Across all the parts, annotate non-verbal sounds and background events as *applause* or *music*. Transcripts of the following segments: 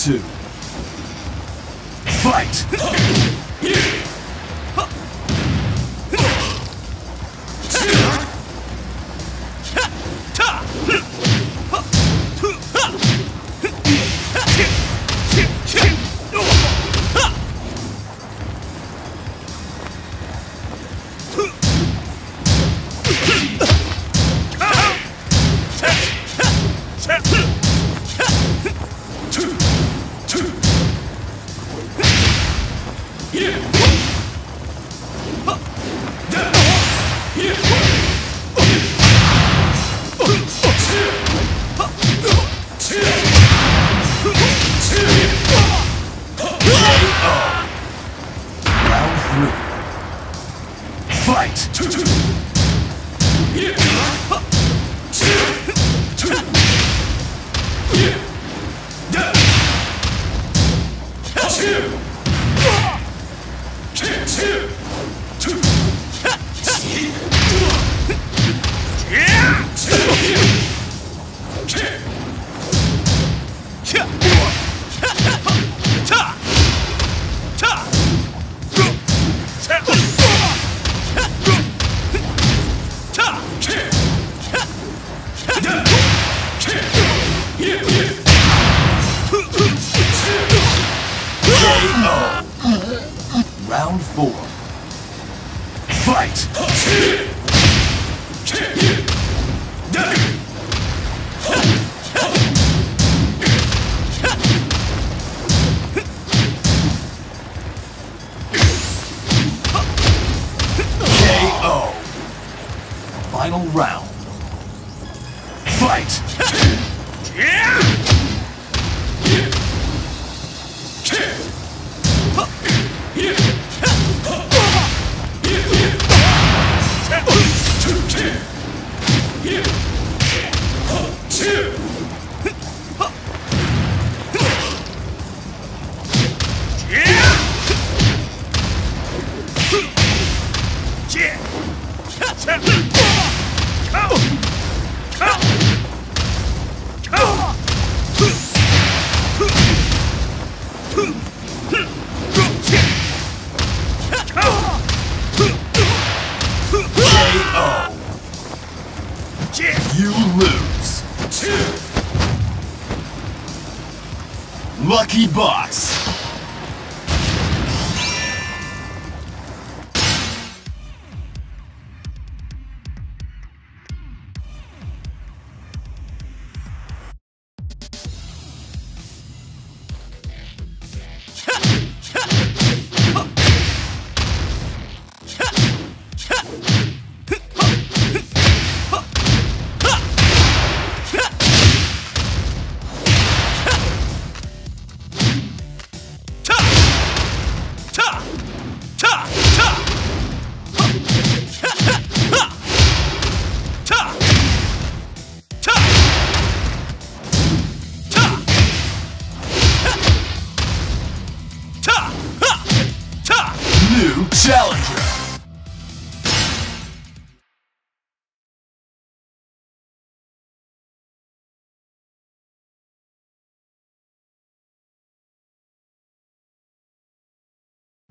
Two.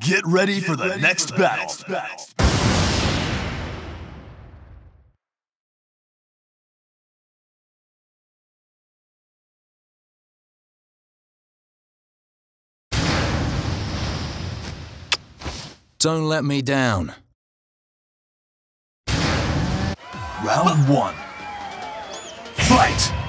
Get ready Get for the, ready next, for the battle. next battle. Don't let me down. Round one. Fight!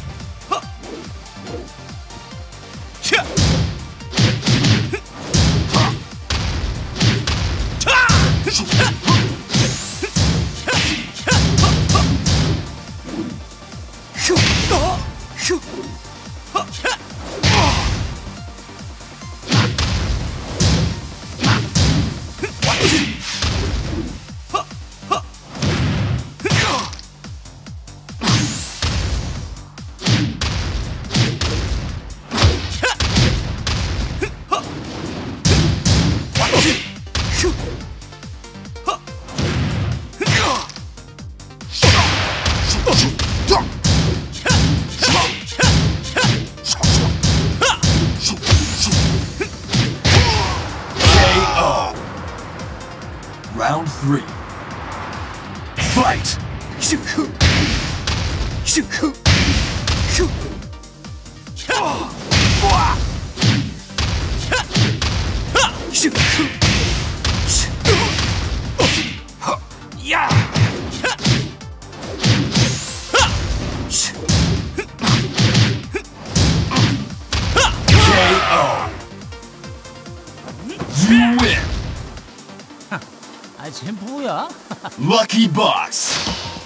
쟤 뭐야? 럭키 박스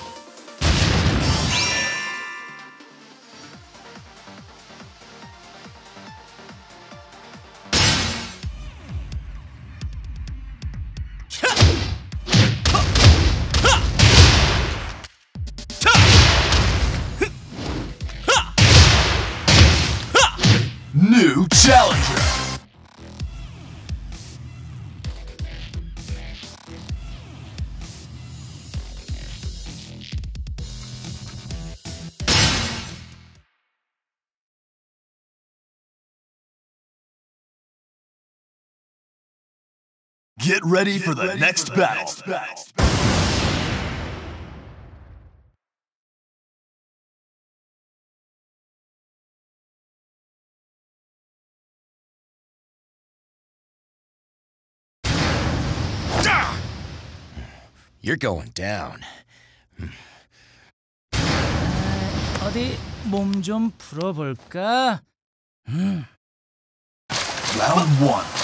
Get ready for the, next, battle. *sighs* You're going down. *sighs* 어디 몸 좀 풀어볼까? Round one.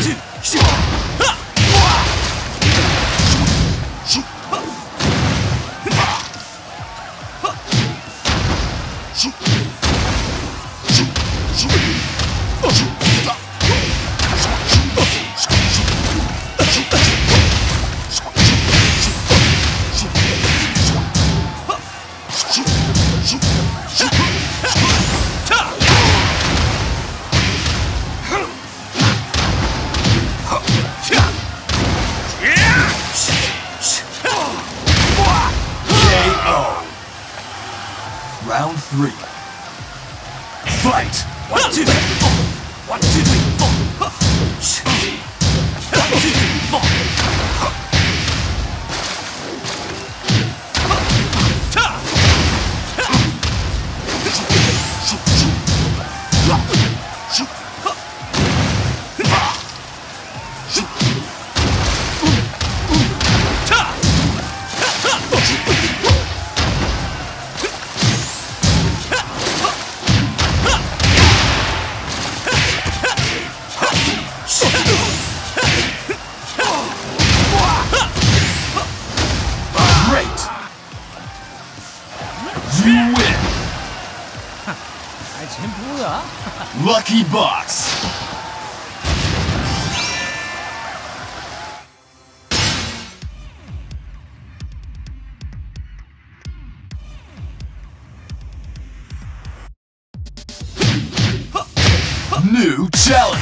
KO. Round three. Fight! One, two, three, four. One, two, three, four. One, two, three, four. Lucky Box. New challenger.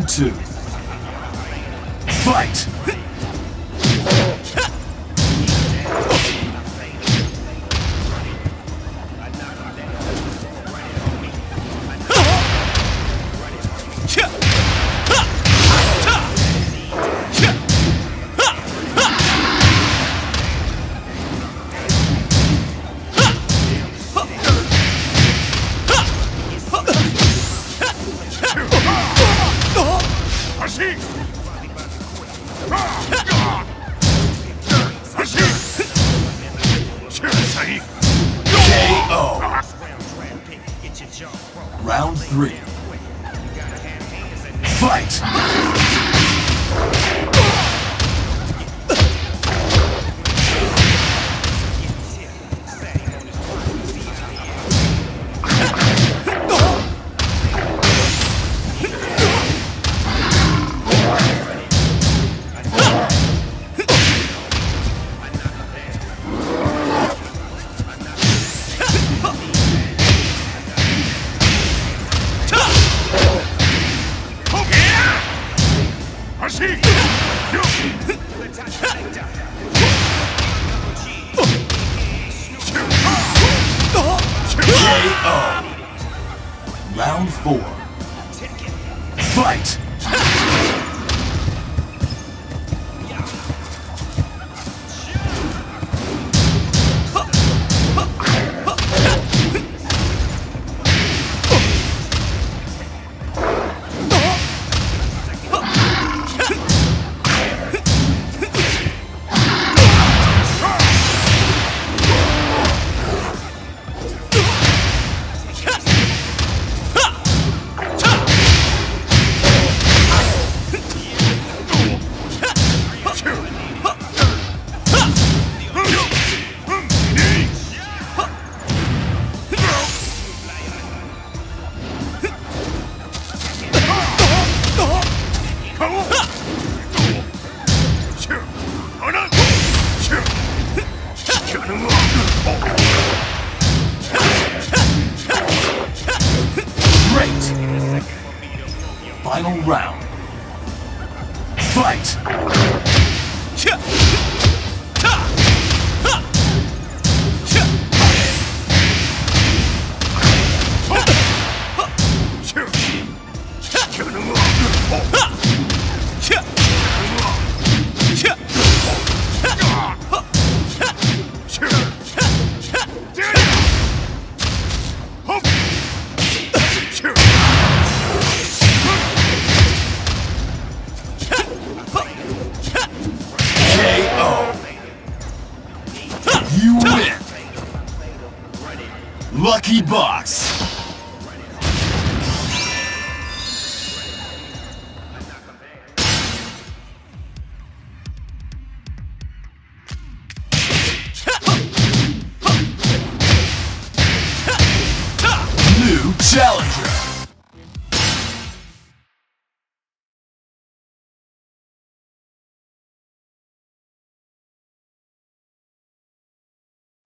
Round two. Fight! Round three. Fight! Fight! You win. Lucky Box.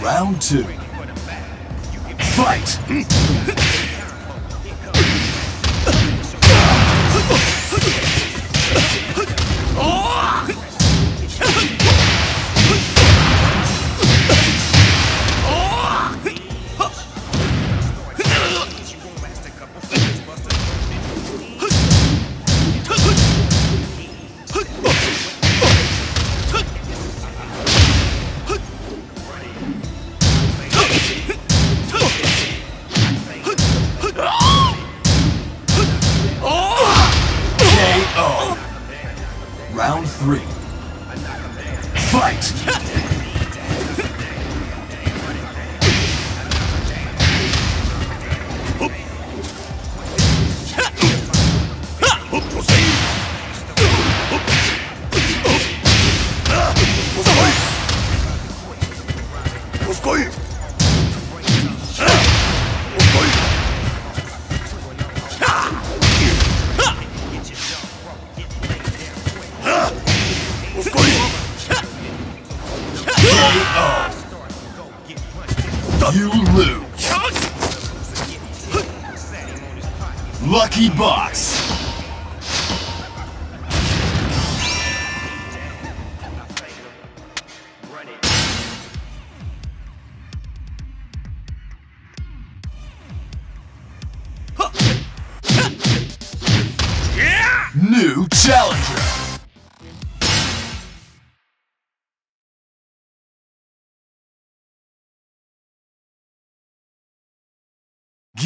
Round two. Fight!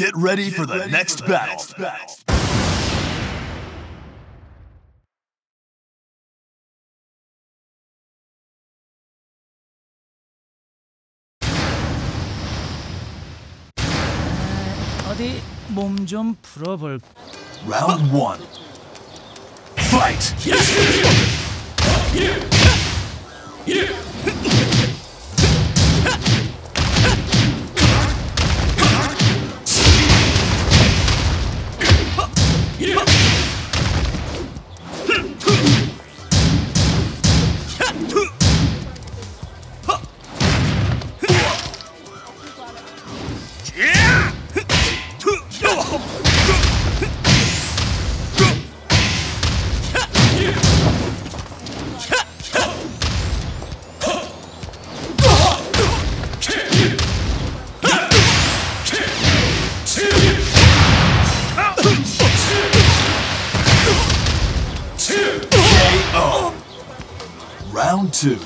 Get ready for the next battle. 어디 몸 좀 풀어볼까? Round one. Fight! Two.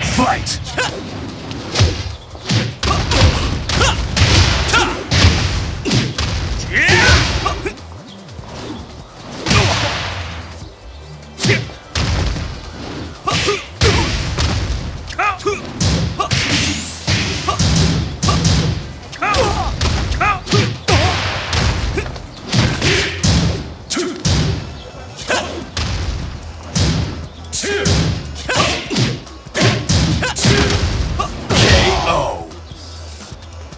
Fight! *laughs*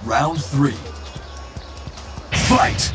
Round three. Fight!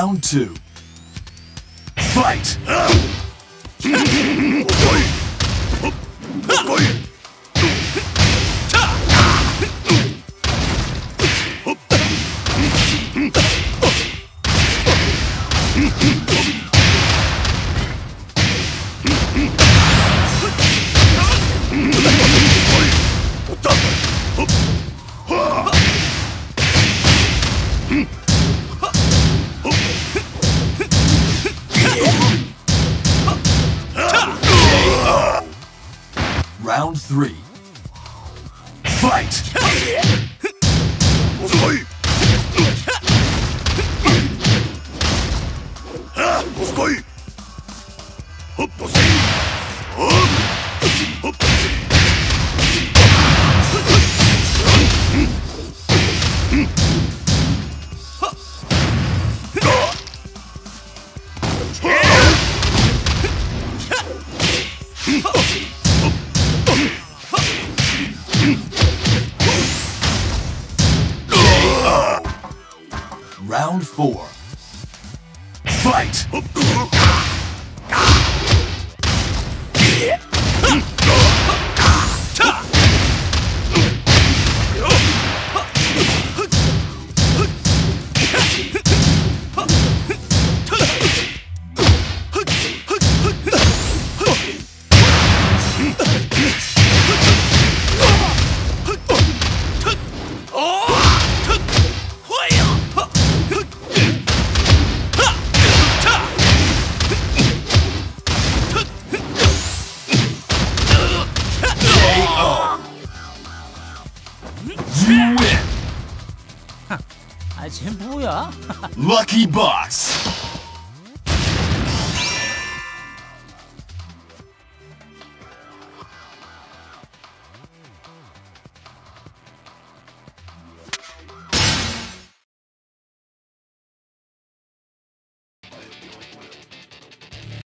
Round two. Fight! *laughs* Round